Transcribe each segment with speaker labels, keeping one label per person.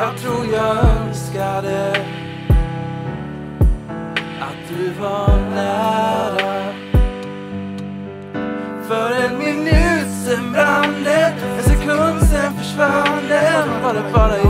Speaker 1: Jag tror jag önskade att du var nära. För en minut sen brann det, en sekund sen försvann den. Var det bara jag?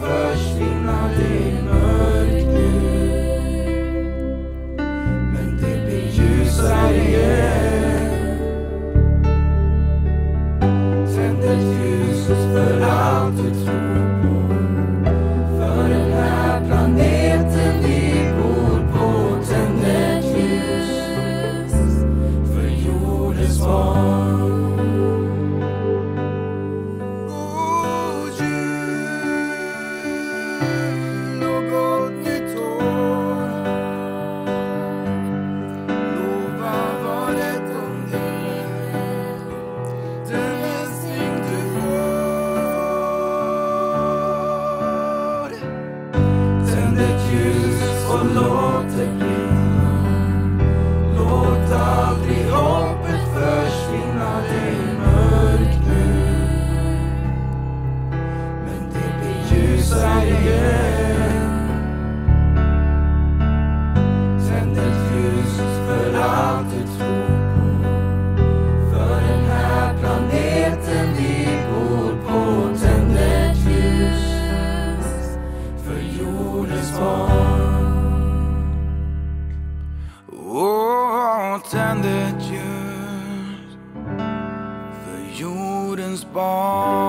Speaker 1: försvinna, det är mörkt nu. Men det blir ljusare igen. Tänd ett ljus för allt du tror Lord, take me. pretended years, the Judensbaum.